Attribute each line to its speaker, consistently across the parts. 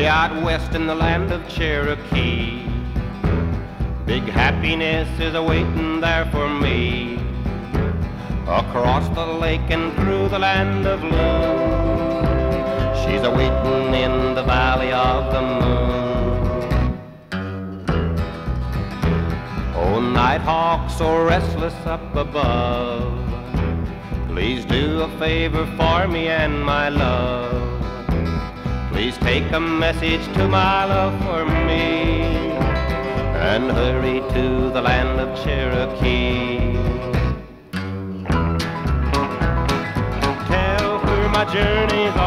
Speaker 1: Way out west in the land of Cherokee. Big happiness is awaiting there for me. Across the lake and through the land of Loon. She's awaiting in the valley of the moon. Oh, nighthawk so restless up above. Please do a favor for me and my love. Please take a message to my love for me and hurry to the land of Cherokee. Tell her my journey's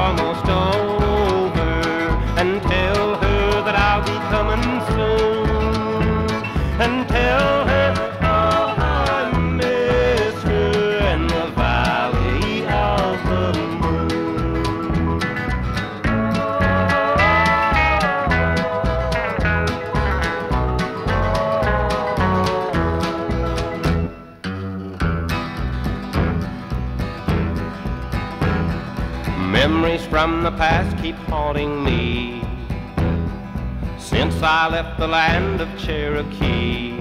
Speaker 1: Memories from the past keep haunting me since I left the land of Cherokee.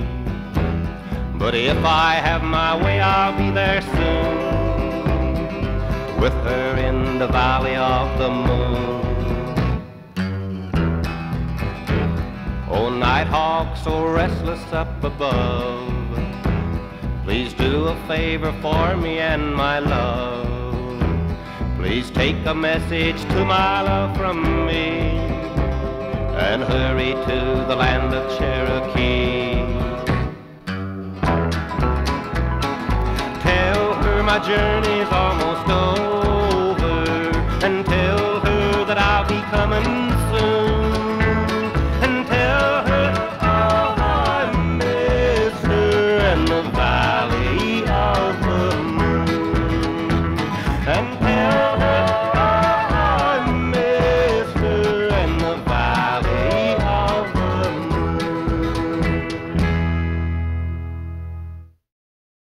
Speaker 1: But if I have my way, I'll be there soon with her in the valley of the moon. Oh, nighthawk so oh, restless up above, please do a favor for me and my love. Please take a message to my love from me and hurry to the land of Cherokee. Tell her my journey's almost over and tell her that I'll be coming